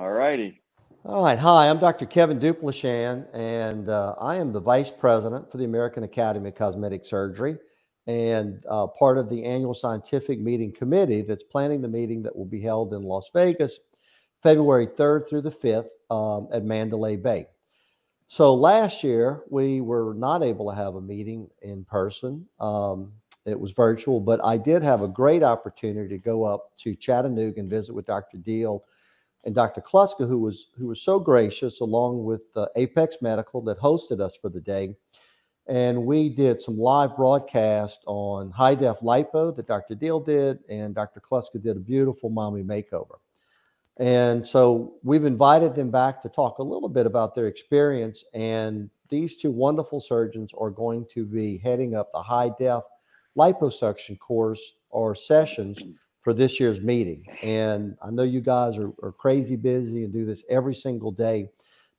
All righty. All right. Hi, I'm Dr. Kevin Duplechain, and uh, I am the Vice President for the American Academy of Cosmetic Surgery and uh, part of the annual scientific meeting committee that's planning the meeting that will be held in Las Vegas, February 3rd through the 5th um, at Mandalay Bay. So last year, we were not able to have a meeting in person. Um, it was virtual, but I did have a great opportunity to go up to Chattanooga and visit with Dr. Deal and Dr. Kluska, who was who was so gracious, along with uh, Apex Medical that hosted us for the day. And we did some live broadcast on high def lipo that Dr. Deal did, and Dr. Kluska did a beautiful mommy makeover. And so we've invited them back to talk a little bit about their experience. And these two wonderful surgeons are going to be heading up the high def liposuction course or sessions for this year's meeting. And I know you guys are, are, crazy busy and do this every single day.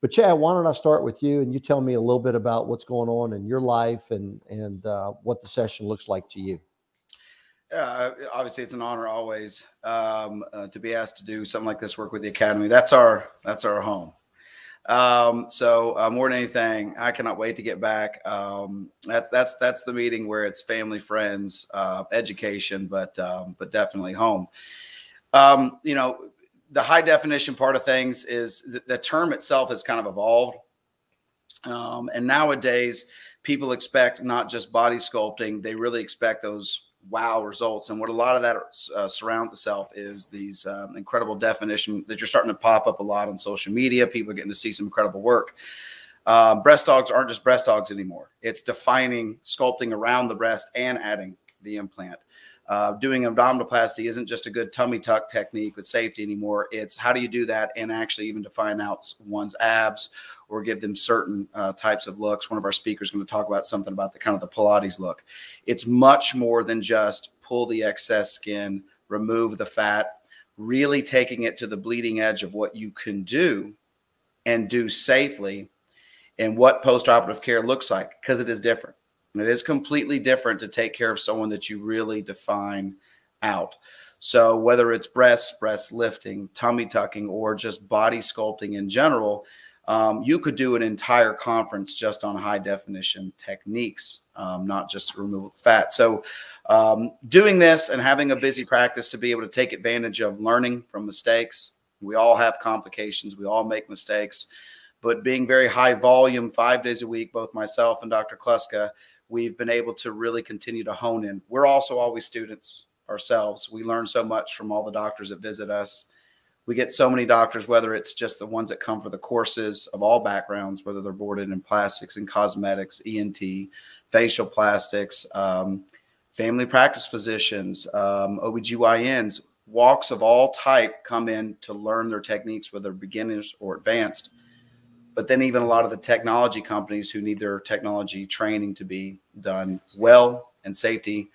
But Chad, why don't I start with you and you tell me a little bit about what's going on in your life and and uh, what the session looks like to you. Yeah, obviously it's an honor always um, uh, to be asked to do something like this work with the academy. That's our that's our home. Um, so uh, more than anything, I cannot wait to get back. Um, that's that's that's the meeting where it's family, friends, uh, education, but um, but definitely home. Um, you know, the high definition part of things is the, the term itself has kind of evolved, um, and nowadays people expect not just body sculpting; they really expect those wow results. And what a lot of that uh, surround itself is these um, incredible definition that you're starting to pop up a lot on social media. People are getting to see some incredible work. Uh, breast augs aren't just breast augs anymore. It's defining sculpting around the breast and adding the implant. Uh, doing abdominoplasty isn't just a good tummy tuck technique with safety anymore. It's how do you do that and actually even define out one's abs or give them certain uh, types of looks. One of our speakers is going to talk about something about the kind of the Pilates look. It's much more than just pull the excess skin, remove the fat, really taking it to the bleeding edge of what you can do and do safely and what postoperative care looks like because it is different. And it is completely different to take care of someone that you really define out. So whether it's breasts, breast lifting, tummy tucking, or just body sculpting in general, um, you could do an entire conference just on high definition techniques, um, not just removal of fat. So, um, doing this and having a busy practice to be able to take advantage of learning from mistakes. We all have complications, we all make mistakes, but being very high volume, five days a week, both myself and Dr. Kluska, we've been able to really continue to hone in. We're also always students ourselves. We learn so much from all the doctors that visit us we get so many doctors, whether it's just the ones that come for the courses of all backgrounds, whether they're boarded in plastics and cosmetics, ENT, facial plastics, um, family practice physicians, um, OBGYNs, walks of all type come in to learn their techniques, whether beginners or advanced. But then even a lot of the technology companies who need their technology training to be done well and safety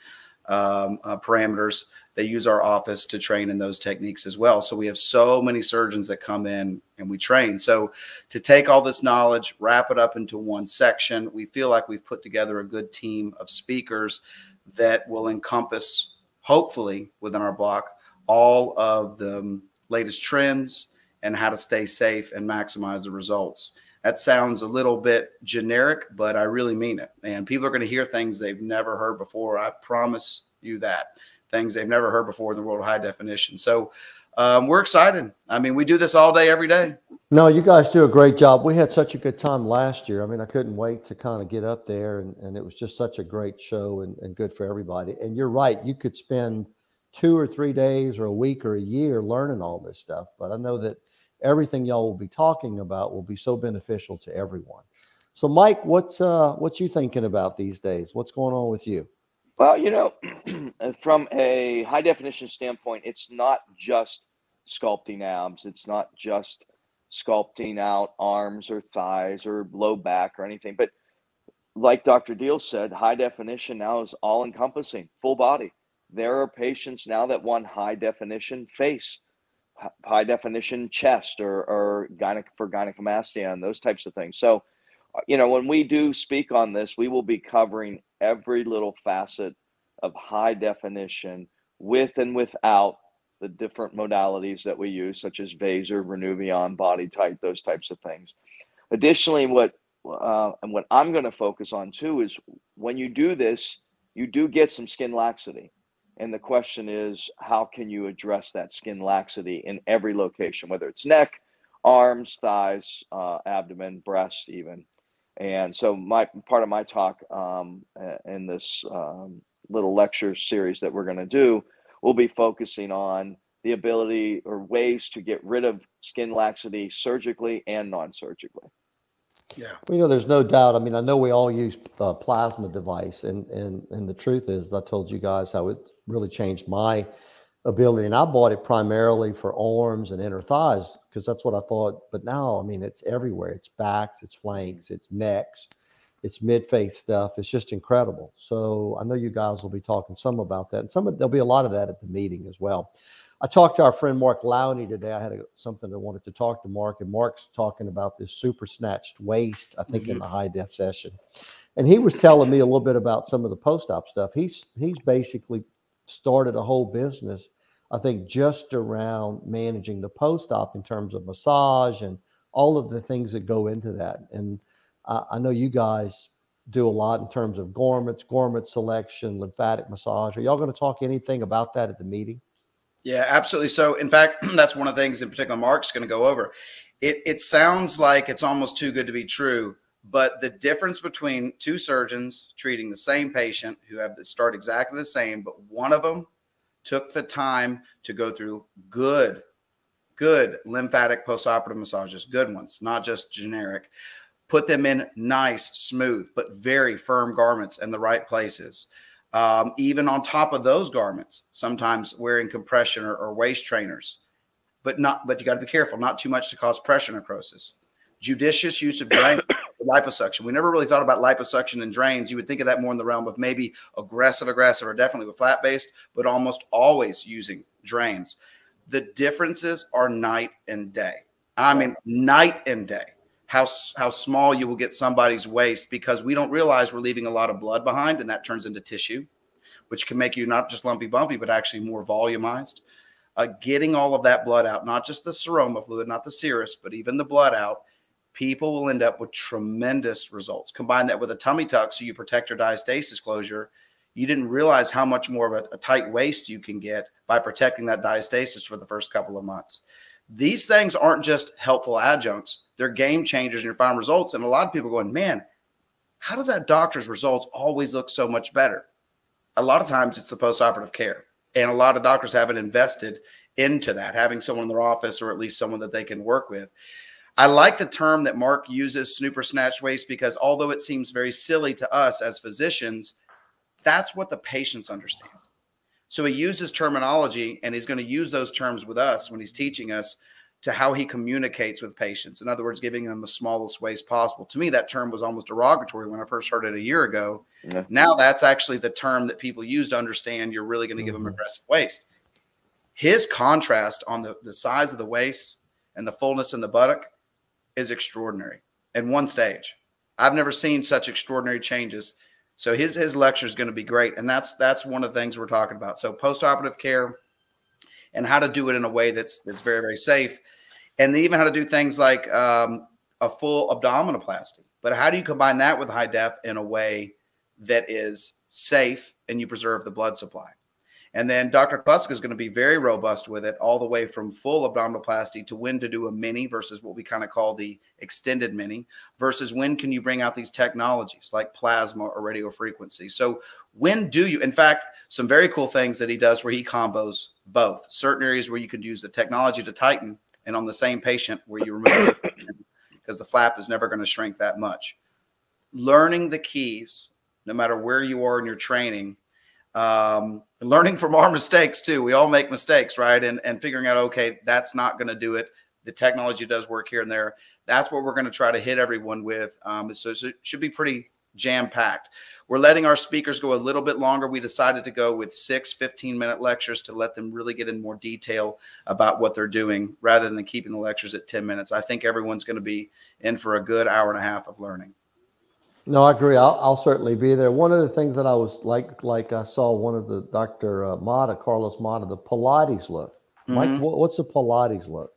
um, uh, parameters they use our office to train in those techniques as well. So we have so many surgeons that come in and we train. So to take all this knowledge, wrap it up into one section, we feel like we've put together a good team of speakers that will encompass, hopefully, within our block, all of the latest trends and how to stay safe and maximize the results. That sounds a little bit generic, but I really mean it. And people are going to hear things they've never heard before. I promise you that things they've never heard before in the world of high definition. So um, we're excited. I mean, we do this all day, every day. No, you guys do a great job. We had such a good time last year. I mean, I couldn't wait to kind of get up there, and, and it was just such a great show and, and good for everybody. And you're right, you could spend two or three days or a week or a year learning all this stuff. But I know that everything y'all will be talking about will be so beneficial to everyone. So, Mike, what's uh, what you thinking about these days? What's going on with you? Well, you know, from a high definition standpoint, it's not just sculpting abs. It's not just sculpting out arms or thighs or low back or anything. But like Dr. Deal said, high definition now is all encompassing, full body. There are patients now that want high definition face, high definition chest, or, or gyne- for gynecomastia and those types of things. So, you know, when we do speak on this, we will be covering every little facet of high definition with and without the different modalities that we use, such as Vaser, Renuvion, BodyTite, those types of things. Additionally, what uh, and what I'm going to focus on too is when you do this, you do get some skin laxity. And the question is, how can you address that skin laxity in every location, whether it's neck, arms, thighs, uh, abdomen, breast, even. And so, my part of my talk um, in this um, little lecture series that we're going to do will be focusing on the ability or ways to get rid of skin laxity surgically and non-surgically. Yeah. Well, you know, there's no doubt. I mean, I know we all use a plasma device, and and and the truth is, I told you guys how it really changed my ability. And I bought it primarily for arms and inner thighs because that's what I thought. But now, I mean, it's everywhere. It's backs, it's flanks, it's necks, it's mid face stuff. It's just incredible. So I know you guys will be talking some about that, and some of, there'll be a lot of that at the meeting as well. I talked to our friend Mark Lowney today. I had a, something I wanted to talk to Mark, and Mark's talking about this super snatched waist. I think mm-hmm. in the high def session, and he was telling me a little bit about some of the post op stuff. He's he's basically started a whole business I think just around managing the post op in terms of massage and all of the things that go into that. And I, I know you guys do a lot in terms of gormets, gormet selection, lymphatic massage. Are y'all going to talk anything about that at the meeting? Yeah, absolutely. So, in fact, that's one of the things in particular Mark's going to go over. It, it sounds like it's almost too good to be true, but the difference between two surgeons treating the same patient who have the start exactly the same, but one of them took the time to go through good, good lymphatic postoperative massages, good ones, not just generic. Put them in nice, smooth, but very firm garments in the right places. Um, even on top of those garments, sometimes wearing compression or, or waist trainers, but not. But you got to be careful, not too much to cause pressure necrosis. Judicious use of drain liposuction. We never really thought about liposuction and drains. You would think of that more in the realm of maybe aggressive, aggressive, or definitely with flap based, but almost always using drains. The differences are night and day. I mean, night and day. How, how small you will get somebody's waist because we don't realize we're leaving a lot of blood behind and that turns into tissue, which can make you not just lumpy bumpy, but actually more volumized. Uh, getting all of that blood out, not just the seroma fluid, not the serous, but even the blood out people will end up with tremendous results. Combine that with a tummy tuck so you protect your diastasis closure. You didn't realize how much more of a, a tight waist you can get by protecting that diastasis for the first couple of months. These things aren't just helpful adjuncts, they're game changers in your final results. And a lot of people going, man, how does that doctor's results always look so much better? A lot of times it's the postoperative care. And a lot of doctors haven't invested into that, having someone in their office or at least someone that they can work with. I like the term that Mark uses, snooper snatch waist, because although it seems very silly to us as physicians, that's what the patients understand. So he uses terminology and he's going to use those terms with us when he's teaching us to how he communicates with patients. In other words, giving them the smallest waist possible. To me, that term was almost derogatory when I first heard it a year ago. Yeah. Now that's actually the term that people use to understand you're really going to give mm -hmm. them aggressive waist. His contrast on the, the size of the waist and the fullness in the buttock is extraordinary in one stage. I've never seen such extraordinary changes. So his his lecture is going to be great, and that's that's one of the things we're talking about. So postoperative care and how to do it in a way that's that's very very safe, and even how to do things like um, a full abdominoplasty. But how do you combine that with high def in a way that is safe and you preserve the blood supply? And then Dr. Kluska is going to be very robust with it, all the way from full abdominoplasty to when to do a mini versus what we kind of call the extended mini, versus when can you bring out these technologies like plasma or radio frequency. So, when do you, in fact, some very cool things that he does where he combos both certain areas where you can use the technology to tighten, and on the same patient where you remove because the flap is never going to shrink that much. Learning the keys, no matter where you are in your training, um, learning from our mistakes too. We all make mistakes, right? And and figuring out, okay, that's not going to do it. The technology does work here and there. That's what we're going to try to hit everyone with. Um, so, so it should be pretty jam packed. We're letting our speakers go a little bit longer. We decided to go with six 15 minute lectures to let them really get in more detail about what they're doing rather than keeping the lectures at 10 minutes. I think everyone's going to be in for a good hour and a half of learning. No, I agree. I'll, I'll certainly be there. One of the things that I was like, like I saw one of the Dr. Uh, Mata, Carlos Mata, the Pilates look. Mike, mm-hmm. what's a Pilates look?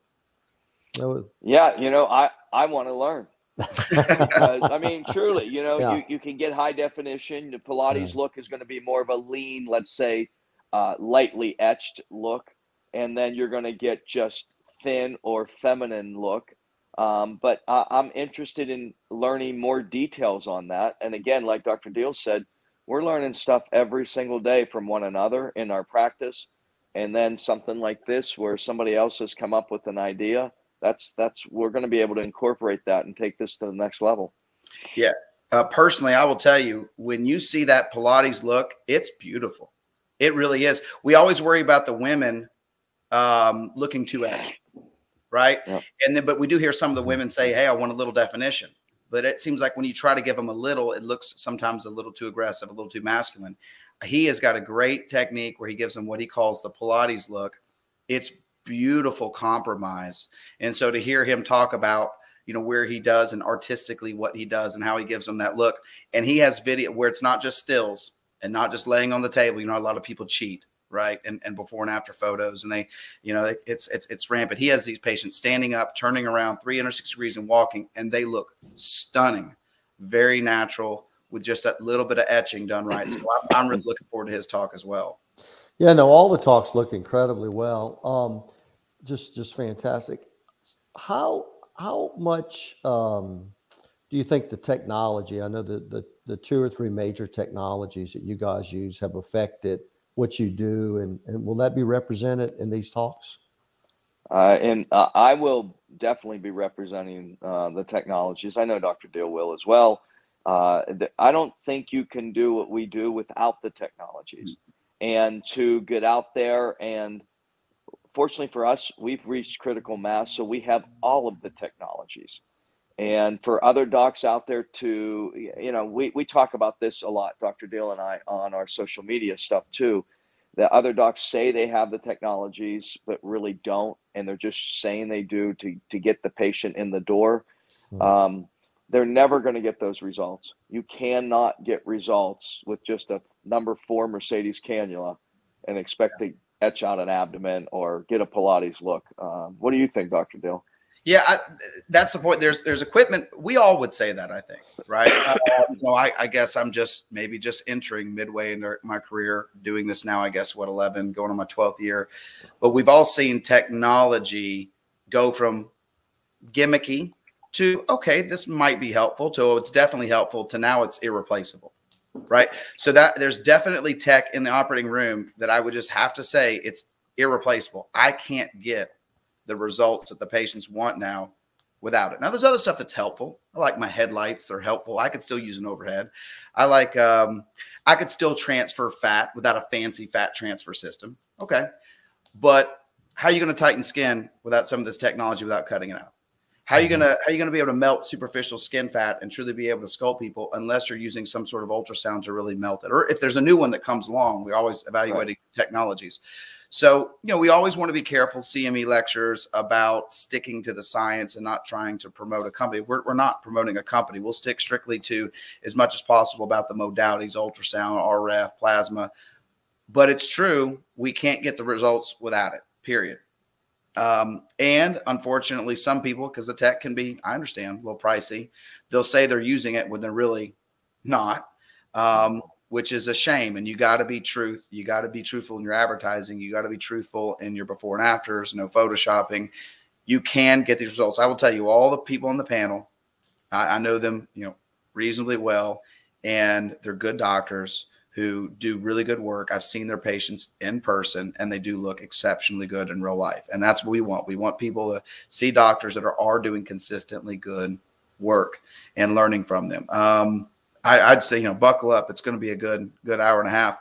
Yeah, you know, I I want to learn. I mean, truly, you know, yeah. you, you can get high definition. The Pilates yeah. look is going to be more of a lean, let's say, uh, lightly etched look, and then you're going to get just thin or feminine look. Um, but I, I'm interested in learning more details on that. And again, like Dr. Deal said, we're learning stuff every single day from one another in our practice. And then something like this, where somebody else has come up with an idea, that's that's we're going to be able to incorporate that and take this to the next level. Yeah, uh, personally, I will tell you when you see that Pilates look, it's beautiful. It really is. We always worry about the women um, looking too edgy, right? Yep. And then, but we do hear some of the mm-hmm. women say, "Hey, I want a little definition." But it seems like when you try to give them a little, it looks sometimes a little too aggressive, a little too masculine. He has got a great technique where he gives them what he calls the Pilates look. It's beautiful compromise. And so to hear him talk about you know where he does and artistically what he does and how he gives them that look and he has video where it's not just stills and not just laying on the table you know a lot of people cheat right and, and before and after photos and they you know it's it's it's rampant. He has these patients standing up turning around 360 degrees and walking and they look stunning very natural with just a little bit of etching done right. So i'm, I'm really looking forward to his talk as well. Yeah no all the talks look incredibly well. Um just just fantastic. How how much um do you think the technology i know the, the the two or three major technologies that you guys use have affected what you do, and, and will that be represented in these talks? Uh, and uh, I will definitely be representing uh, the technologies. I know Dr. Deal will as well. Uh, I don't think you can do what we do without the technologies. And to get out there and fortunately for us, we've reached critical mass, so we have all of the technologies. And for other docs out there to, you know, we, we talk about this a lot, Dr. Deal and I, on our social media stuff too. That other docs say they have the technologies, but really don't. And they're just saying they do to, to get the patient in the door. Mm-hmm. Um, they're never going to get those results. You cannot get results with just a number four Mercedes cannula and expect to etch out an abdomen or get a Pilates look. Um, what do you think, Dr. Deal? Yeah, I, that's the point. There's there's equipment. We all would say that, I think, right? uh, you I, I, guess I'm just maybe just entering midway into my career, doing this now. I guess what 11, going on my 12th year, but we've all seen technology go from gimmicky to okay, this might be helpful to oh, it's definitely helpful to now it's irreplaceable, right? So that there's definitely tech in the operating room that I would just have to say it's irreplaceable. I can't get the results that the patients want now without it. Now, there's other stuff that's helpful. I like my headlights; they're helpful. I could still use an overhead. I like. Um, I could still transfer fat without a fancy fat transfer system. Okay, but how are you going to tighten skin without some of this technology without cutting it out? How are you mm-hmm. gonna how are you gonna be able to melt superficial skin fat and truly be able to sculpt people unless you're using some sort of ultrasound to really melt it? Or if there's a new one that comes along, we're always evaluating right. technologies. So, you know, we always want to be careful, CME lectures, about sticking to the science and not trying to promote a company. We're, we're not promoting a company. We'll stick strictly to as much as possible about the modalities, ultrasound, RF, plasma. But it's true, we can't get the results without it, period. Um, and unfortunately, some people, because the tech can be, I understand, a little pricey, they'll say they're using it when they're really not. Um, which is a shame. And you got to be truth. You got to be truthful in your advertising. You got to be truthful in your before and afters. No photoshopping. You can get these results. I will tell you, all the people on the panel, I, I know them, you know, reasonably well, and they're good doctors who do really good work. I've seen their patients in person, and they do look exceptionally good in real life. And that's what we want. We want people to see doctors that are, are doing consistently good work and learning from them. Um, I, would say, you know, buckle up. It's going to be a good, good hour and a half.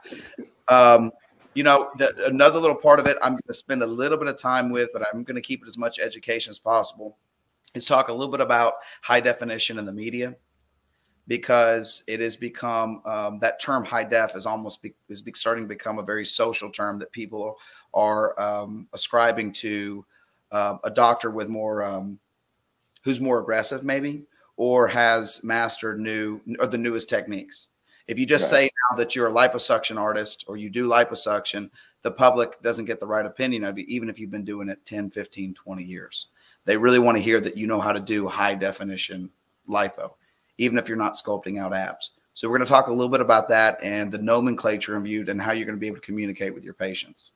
Um, you know, the, another little part of it, I'm going to spend a little bit of time with, but I'm going to keep it as much education as possible. Is talk a little bit about high definition in the media because it has become um, that term high def is almost be, is be starting to become a very social term that people are um, ascribing to uh, a doctor with more um, who's more aggressive maybe or has mastered new or the newest techniques. If you just right. say now that you're a liposuction artist or you do liposuction, the public doesn't get the right opinion of you, even if you've been doing it 10, 15, 20 years. They really want to hear that you know how to do high definition lipo, even if you're not sculpting out abs. So we're going to talk a little bit about that and the nomenclature imbued and how you're going to be able to communicate with your patients.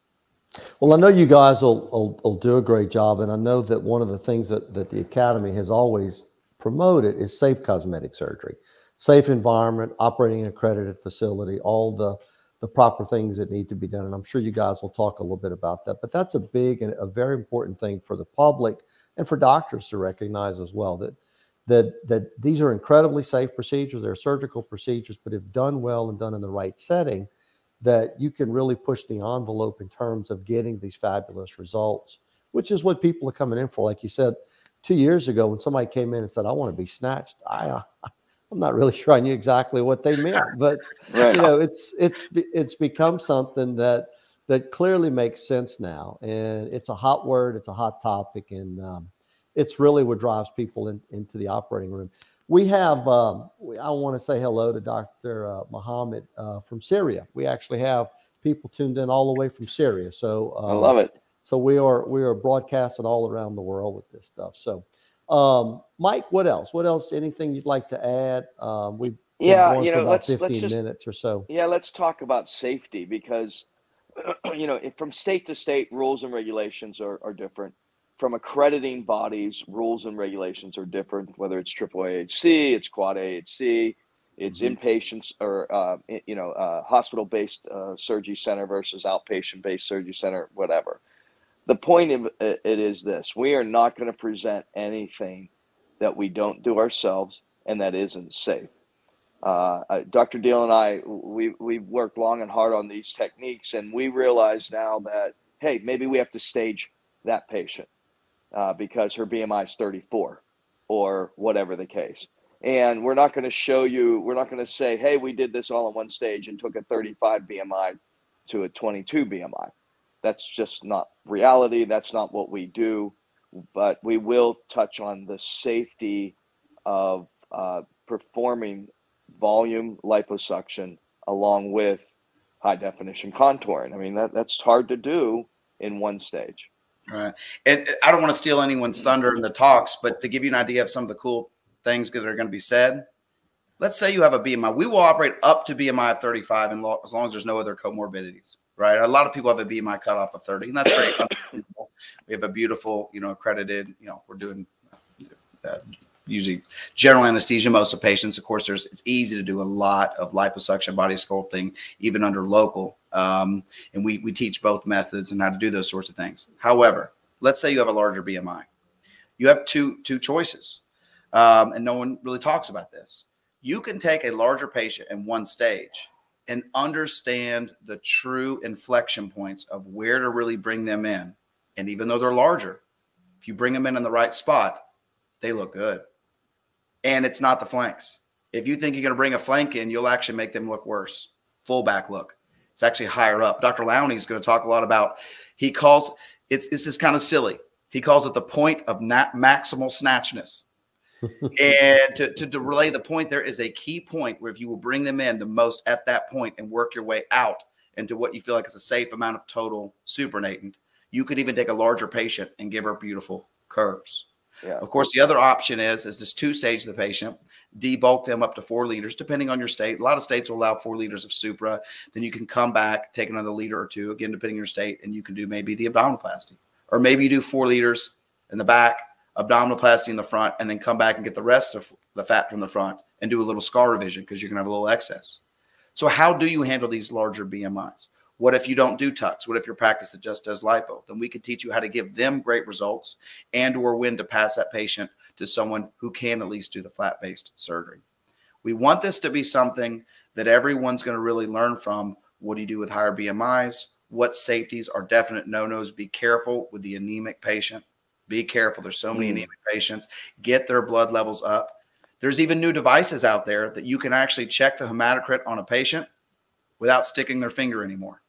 Well, I know you guys will, will, will do a great job, and I know that one of the things that, that the Academy has always promoted is safe cosmetic surgery, safe environment, operating an accredited facility, all the the proper things that need to be done. And I'm sure you guys will talk a little bit about that. But that's a big and a very important thing for the public and for doctors to recognize as well that that that these are incredibly safe procedures. They're surgical procedures, but if done well and done in the right setting, that you can really push the envelope in terms of getting these fabulous results, which is what people are coming in for. Like you said, two years ago, when somebody came in and said, "I want to be snatched," I, uh, I'm not really sure I knew exactly what they meant, but right. you know, it's it's it's become something that that clearly makes sense now, and it's a hot word, it's a hot topic, and um, it's really what drives people in, into the operating room. We have, um, I want to say hello to Dr. Uh, Muhammad uh, from Syria. We actually have people tuned in all the way from Syria. So um, I love it. So we are we are broadcasting all around the world with this stuff. So, um, Mike, what else? What else? Anything you'd like to add? Um, we yeah, you know, let's let's just, minutes or so. Yeah, let's talk about safety because you know, from state to state, rules and regulations are, are different from accrediting bodies, rules and regulations are different, whether it's triple AHC, it's quad AHC, it's mm-hmm. inpatients or, uh, you know, uh, hospital based uh, surgery center versus outpatient based surgery center, whatever. The point of it is this we are not going to present anything that we don't do ourselves and that isn't safe. Uh, Dr. Deal and I, we, we've worked long and hard on these techniques, and we realize now that, hey, maybe we have to stage that patient uh, because her BMI is 34 or whatever the case. And we're not going to show you, we're not going to say, hey, we did this all in one stage and took a 35 BMI to a 22 BMI. That's just not reality. That's not what we do. But we will touch on the safety of uh, performing volume liposuction along with high definition contouring. I mean, that, that's hard to do in one stage. Right. And I don't want to steal anyone's thunder in the talks, but to give you an idea of some of the cool things that are going to be said, let's say you have a BMI. We will operate up to BMI of 35 and as long as there's no other comorbidities, right? A lot of people have a BMI cutoff of 30, and that's great. we have a beautiful, you know, accredited, you know, we're doing uh, usually general anesthesia most of patients of course there's it's easy to do a lot of liposuction body sculpting even under local um, and we, we teach both methods and how to do those sorts of things however let's say you have a larger bmi you have two two choices um, and no one really talks about this you can take a larger patient in one stage and understand the true inflection points of where to really bring them in and even though they're larger if you bring them in in the right spot they look good and it's not the flanks. If you think you're going to bring a flank in, you'll actually make them look worse. Fullback look. It's actually higher up. Dr. Lowney is going to talk a lot about. He calls it's this is kind of silly. He calls it the point of maximal snatchness. And to, to, to relay the point, there is a key point where if you will bring them in the most at that point and work your way out into what you feel like is a safe amount of total supernatant, you could even take a larger patient and give her beautiful curves. Yeah. Of course, the other option is is this two stage the patient, debulk them up to four liters, depending on your state. A lot of states will allow four liters of supra. Then you can come back, take another liter or two, again, depending on your state, and you can do maybe the abdominoplasty. Or maybe you do four liters in the back, abdominoplasty in the front, and then come back and get the rest of the fat from the front and do a little scar revision because you're going to have a little excess. So, how do you handle these larger BMIs? What if you don't do tucks? What if your practice just does lipo? Then we could teach you how to give them great results and or when to pass that patient to someone who can at least do the flap-based surgery. We want this to be something that everyone's going to really learn from. What do you do with higher BMIs? What safeties are definite no-nos? Be careful with the anemic patient. Be careful. There's so many mm. anemic patients. Get their blood levels up. There's even new devices out there that you can actually check the hematocrit on a patient without sticking their finger anymore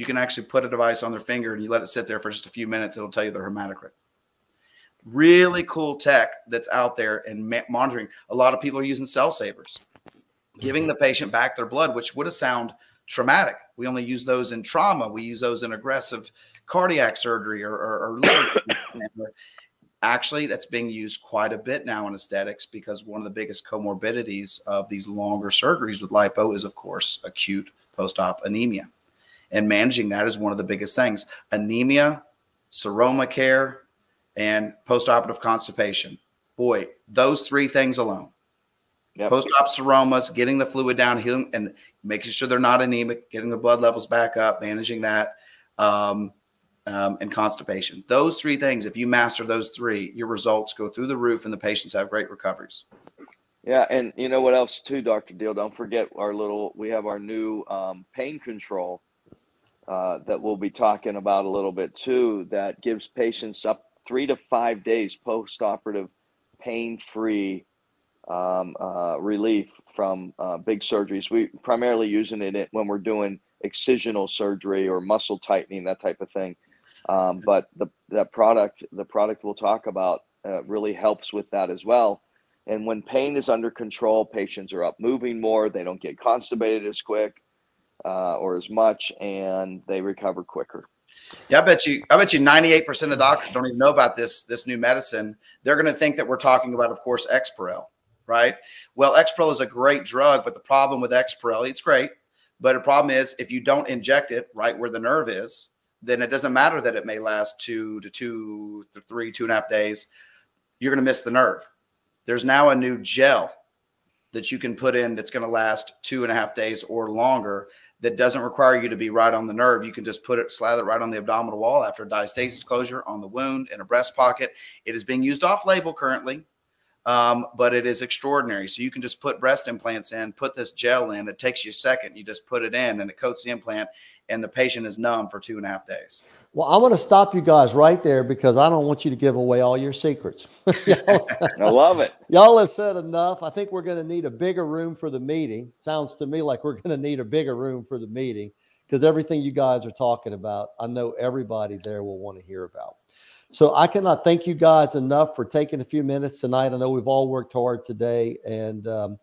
you can actually put a device on their finger and you let it sit there for just a few minutes. It'll tell you their hematocrit. Really cool tech that's out there and ma- monitoring. A lot of people are using cell savers, giving the patient back their blood, which would have sound traumatic. We only use those in trauma. We use those in aggressive cardiac surgery or, or, or actually that's being used quite a bit now in aesthetics because one of the biggest comorbidities of these longer surgeries with lipo is of course acute post-op anemia. And managing that is one of the biggest things. Anemia seroma care and post-operative constipation. Boy those three things alone. Yep. post-op seromas getting the fluid down healing and making sure they're not anemic getting the blood levels back up managing that. Um, um, and constipation. Those three things, if you master those three, your results go through the roof and the patients have great recoveries. Yeah, and you know what else too, Dr. Deal? Don't forget our little. We have our new um, pain control uh, that we'll be talking about a little bit too. That gives patients up three to five days post-operative pain-free um, uh, relief from uh, big surgeries. We primarily using it when we're doing excisional surgery or muscle tightening, that type of thing. Um, but the that product, the product we'll talk about, uh, really helps with that as well. And when pain is under control, patients are up moving more. They don't get constipated as quick uh, or as much, and they recover quicker. Yeah, I bet you. I bet you. Ninety-eight percent of doctors don't even know about this this new medicine. They're going to think that we're talking about, of course, Exparel, right? Well, Exparel is a great drug, but the problem with Exparel, it's great, but the problem is if you don't inject it right where the nerve is, then it doesn't matter that it may last two to two to three, two and a half days. You're going to miss the nerve. There's now a new gel that you can put in that's going to last two and a half days or longer that doesn't require you to be right on the nerve. You can just put it, slather it right on the abdominal wall after a diastasis closure on the wound in a breast pocket. It is being used off label currently um, but it is extraordinary. So you can just put breast implants in, put this gel in. It takes you a second. You just put it in, and it coats the implant, and the patient is numb for two and a half days. Well, I want to stop you guys right there because I don't want you to give away all your secrets. I love it. Y'all have said enough. I think we're going to need a bigger room for the meeting. Sounds to me like we're going to need a bigger room for the meeting because everything you guys are talking about, I know everybody there will want to hear about. So I cannot thank you guys enough for taking a few minutes tonight. I know we've all worked hard today and um,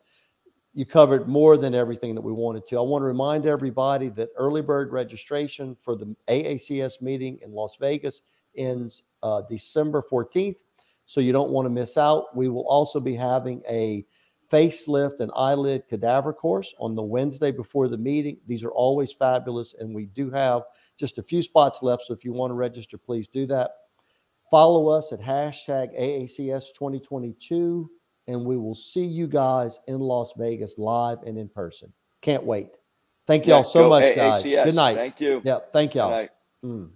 you covered more than everything that we wanted to. I want to remind everybody that early bird registration for the AACS meeting in Las Vegas ends uh, December 14th. So you don't want to miss out. We will also be having a facelift and eyelid cadaver course on the Wednesday before the meeting. These are always fabulous, and we do have just a few spots left. So if you want to register, please do that. Follow us at hashtag AACS 2022, and we will see you guys in Las Vegas live and in person. Can't wait. Thank y'all so much, guys. Good night. Thank you. Yeah, thank y'all. Mm.